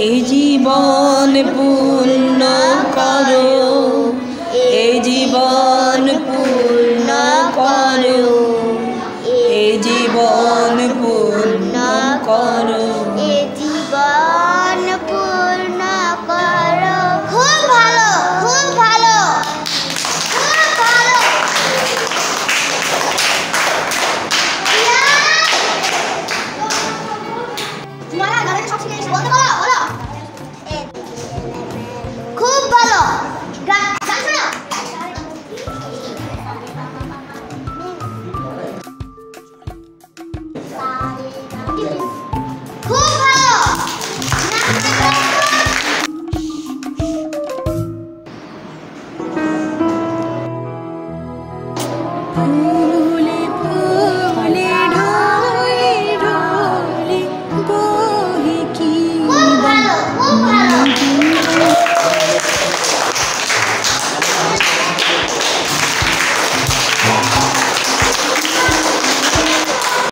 এই জীবন পূর্ণ করো। এই জীবন পূর্ণ করো। এই জীবন